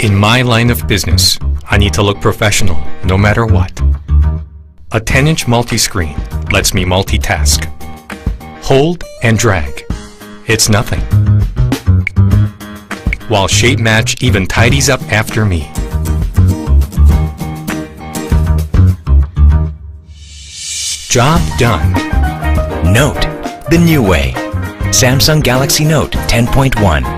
In my line of business, I need to look professional no matter what. A 10-inch multi-screen lets me multitask. Hold and drag. It's nothing. While Shape Match even tidies up after me. Job done. Note, the new way. Samsung Galaxy Note 10.1.